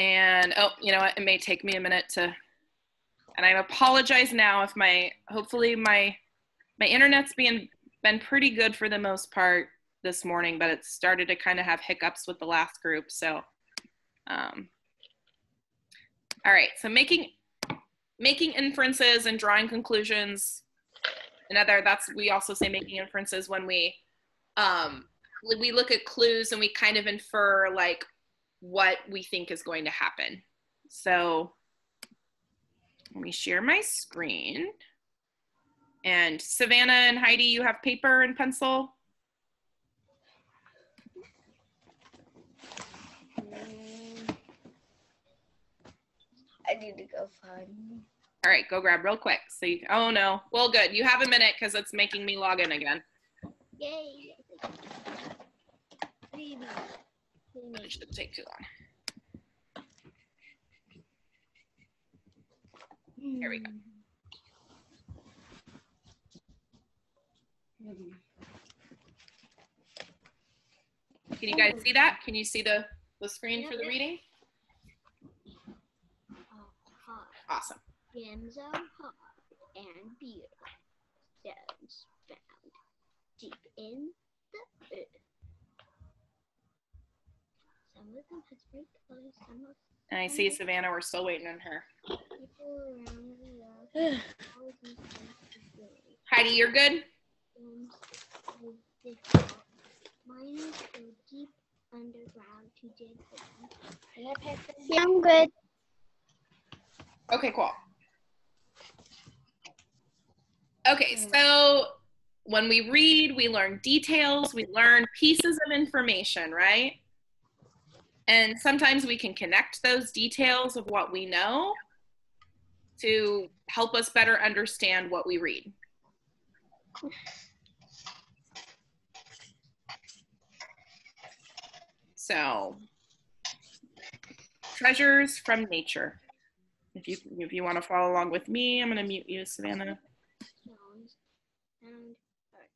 And oh, you know what? It may take me a minute to, and I apologize now if my, hopefully my, my internet's been been pretty good for the most part this morning, but it started to kind of have hiccups with the last group. So, um, all right. So making, making inferences and drawing conclusions. Another, that's, we also say making inferences when we, um, we look at clues and we kind of infer like what we think is going to happen. So let me share my screen. And Savannah and Heidi, you have paper and pencil? I need to go find. All right, go grab real quick. So you, oh no, well good. You have a minute because it's making me log in again. Yay. It shouldn't take too long. Here we go. Can you guys see that? Can you see the, the screen for the reading? Awesome. Gems are hard and beautiful. Stones found deep in the earth. Some of them has bright colors, some And I see Savannah, we're still waiting on her. people around the world always use gems for jewelry. Heidi, you're good? Gems are difficult. Miners go deep underground to dig them. Can I pass it? Yeah, I'm good. Okay, cool. Okay, mm. so when we read, we learn details, we learn pieces of information, right? And sometimes we can connect those details of what we know to help us better understand what we read. So, treasures from nature. If you if you want to follow along with me, I'm going to mute you, Savannah. found earth.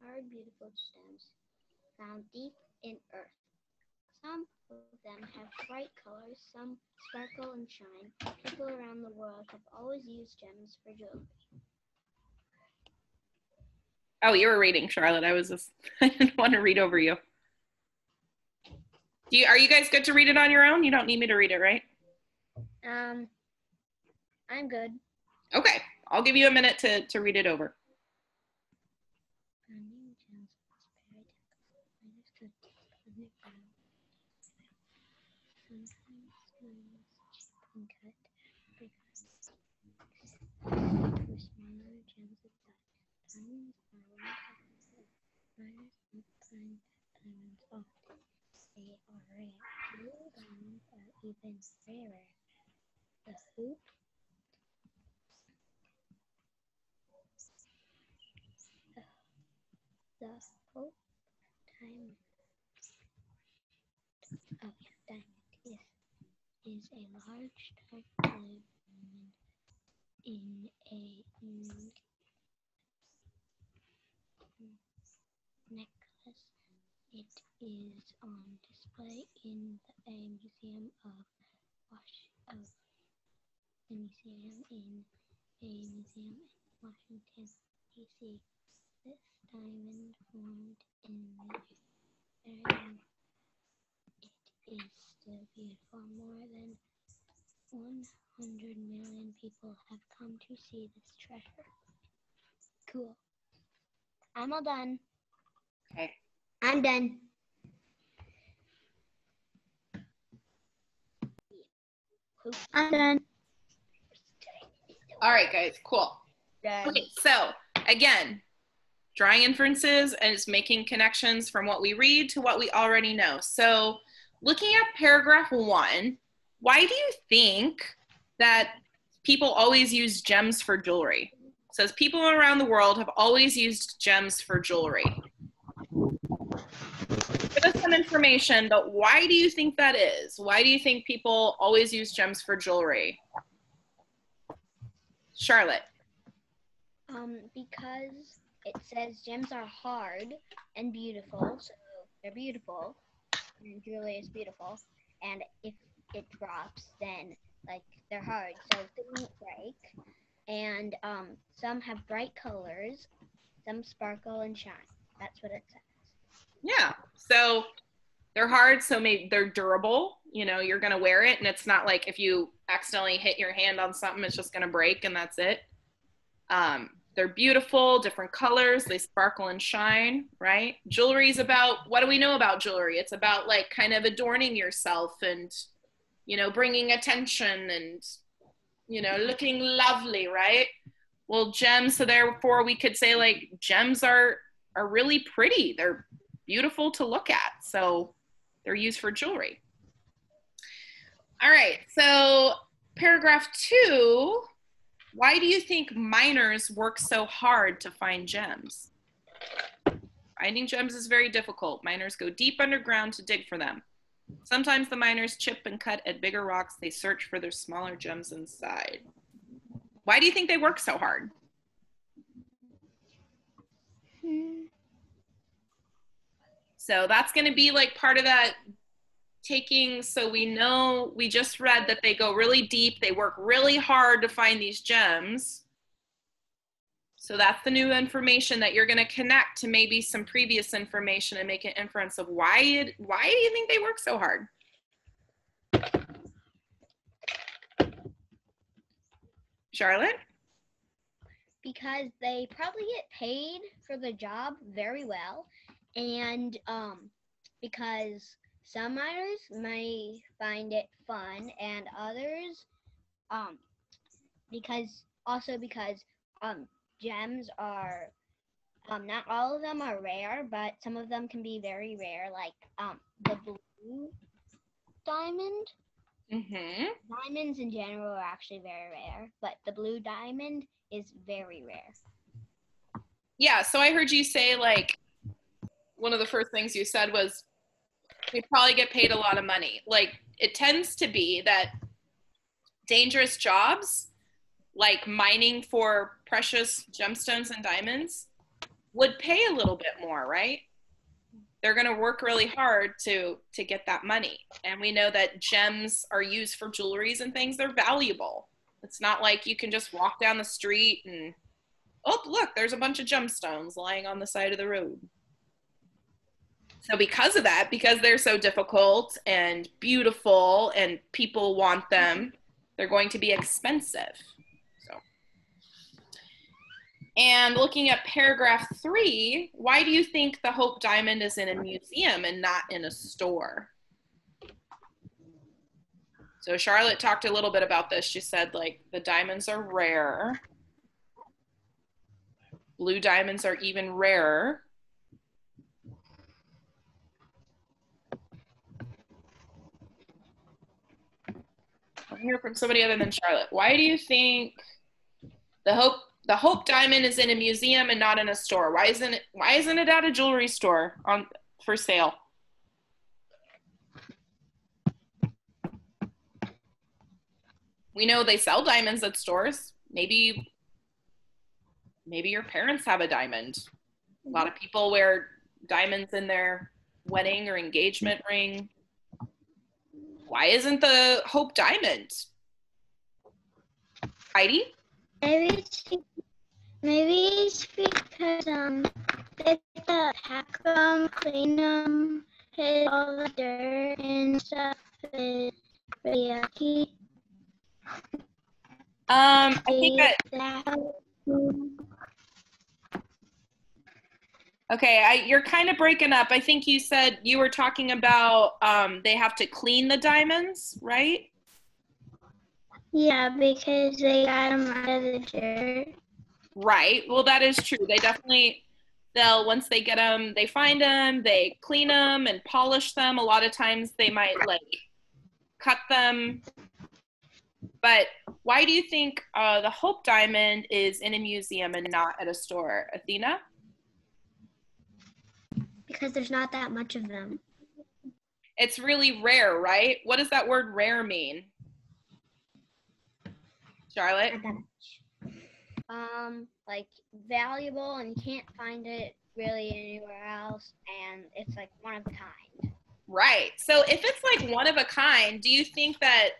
Hard, beautiful stones found deep in earth. Some of them have bright colors, some sparkle and shine. People around the world have always used gems for jewelry. Oh, you were reading, Charlotte. I was just I didn't want to read over you. Do you are you guys good to read it on your own? You don't need me to read it, right? Um, I'm good. Okay. I'll give you a minute to, to read it over. Finding gems was very difficult. Miners go deep underground. Sometimes stones cheap and cut because smaller gems of. Diamonds are even rarer. The hoop the Hope Diamond. Oh yeah, diamond. Yes, is a large blue diamond in a mm, necklace. It is on display in the, a museum of Wash of the museum in a museum in Washington D.C. This diamond formed in the area. It is still beautiful. More than 100 million people have come to see this treasure. Cool. I'm all done. Okay. I'm done. I'm done. All right, guys, cool. Okay, so again, drawing inferences is making connections from what we read to what we already know. So, looking at paragraph one, why do you think that people always use gems for jewelry? It says people around the world have always used gems for jewelry. Some information, but why do you think that is? Why do you think people always use gems for jewelry? Charlotte. Um, because it says gems are hard and beautiful, so they're beautiful, and jewelry is beautiful. And if it drops, then like they're hard, so they won't break. And um, some have bright colors, some sparkle and shine. That's what it says. Yeah. So they're hard, so maybe they're durable. You know, you're gonna wear it, and it's not like if you accidentally hit your hand on something, it's just gonna break and that's it. Um, they're beautiful, different colors. They sparkle and shine, right? Jewelry is about what do we know about jewelry? It's about like kind of adorning yourself and, you know, bringing attention and, you know, looking lovely, right? Well, gems. So therefore, we could say like gems are are really pretty. They're beautiful to look at. So they're used for jewelry. All right. So paragraph two why do you think miners work so hard to find gems? Finding gems is very difficult. Miners go deep underground to dig for them. Sometimes the miners chip and cut at bigger rocks. They search for their smaller gems inside. Why do you think they work so hard? Hmm. So that's going to be like part of that taking. So we know we just read that they go really deep. They work really hard to find these gems. So that's the new information that you're going to connect to maybe some previous information and make an inference of why it, why do you think they work so hard? Charlotte? Because they probably get paid for the job very well and um, because some miners may find it fun, and others, um, because also because um, gems are, um, not all of them are rare, but some of them can be very rare, like um, the blue diamond. mm-hmm. Diamonds in general are actually very rare, but the blue diamond is very rare. yeah so i heard you say like one of the first things you said was we probably get paid a lot of money. Like it tends to be that dangerous jobs, like mining for precious gemstones and diamonds, would pay a little bit more, right? They're going to work really hard to to get that money. And we know that gems are used for jewelries and things. They're valuable. It's not like you can just walk down the street and oh, look, there's a bunch of gemstones lying on the side of the road. So because of that, because they're so difficult and beautiful and people want them, they're going to be expensive. So and looking at paragraph three, why do you think the Hope Diamond is in a museum and not in a store? So Charlotte talked a little bit about this. She said like the diamonds are rare. Blue diamonds are even rarer. Hear from somebody other than Charlotte. Why do you think the Hope the Hope Diamond is in a museum and not in a store? Why isn't it why isn't it at a jewelry store on for sale? We know they sell diamonds at stores. Maybe maybe your parents have a diamond. A lot of people wear diamonds in their wedding or engagement ring why isn't the Hope Diamond? Heidi? Maybe it's, maybe it's because um they to pack them, clean them, hit all the dirt and stuff is really yucky. Um, I think that okay. I, you're kind of breaking up. I think you said you were talking about um, they have to clean the diamonds, right? yeah, because they got them out of the dirt. Right. Well, that is true. They definitely they'll once they get them, they find them, they clean them and polish them. A lot of times they might like cut them. But why do you think uh, the Hope Diamond is in a museum and not at a store, Athena? Because there's not that much of them. It's really rare, right? What does that word rare mean? Charlotte? Not that much. Um, like valuable and you can't find it really anywhere else and it's like one of a kind. Right. So if it's like one of a kind, do you think that,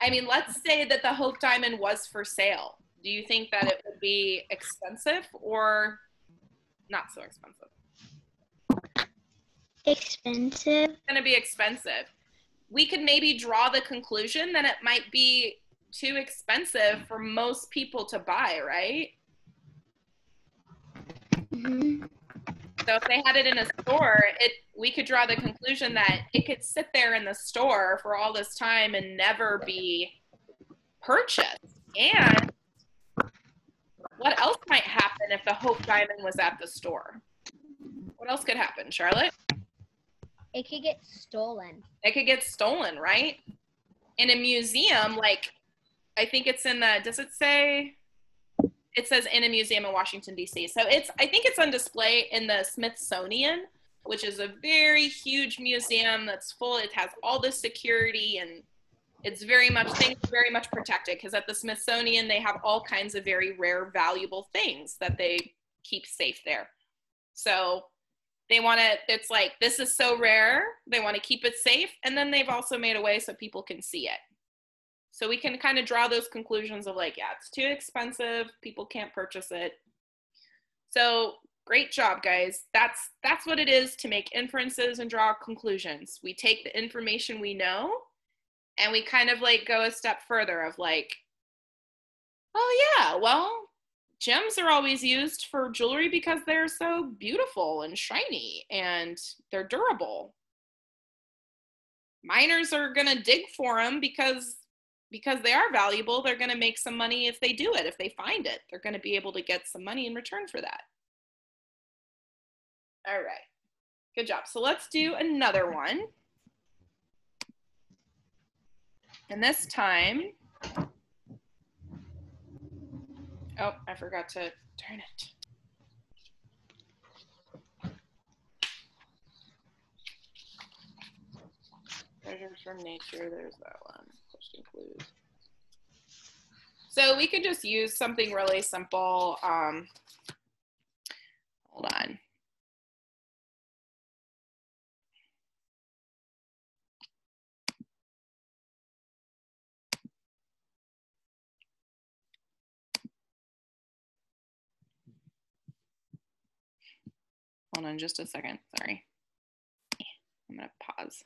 I mean, let's say that the Hope Diamond was for sale. Do you think that it would be expensive or not so expensive? Expensive. It's going to be expensive. We could maybe draw the conclusion that it might be too expensive for most people to buy, right? hmm So if they had it in a store, it we could draw the conclusion that it could sit there in the store for all this time and never be purchased. And what else might happen if the Hope Diamond was at the store? What else could happen, Charlotte? It could get stolen. It could get stolen, right? In a museum, like I think it's in the does it say it says in a museum in Washington D.C. So it's I think it's on display in the Smithsonian, which is a very huge museum that's full. It has all the security and it's very much things very much protected because at the Smithsonian they have all kinds of very rare, valuable things that they keep safe there. So they want to. It's like this is so rare. They want to keep it safe, and then they've also made a way so people can see it. So we can kind of draw those conclusions of like, yeah, it's too expensive. People can't purchase it. So great job, guys. That's that's what it is to make inferences and draw conclusions. We take the information we know and we kind of like go a step further of like, oh yeah, well, gems are always used for jewelry because they're so beautiful and shiny and they're durable. Miners are going to dig for them because because they are valuable, they're going to make some money if they do it. If they find it, they're going to be able to get some money in return for that. All right. Good job. So let's do another one. And this time, oh, I forgot to turn it. Treasures from nature, there's that one. Question clues. So we could just use something really simple. Um, hold on. Hold on just a second. Sorry. I'm to pause.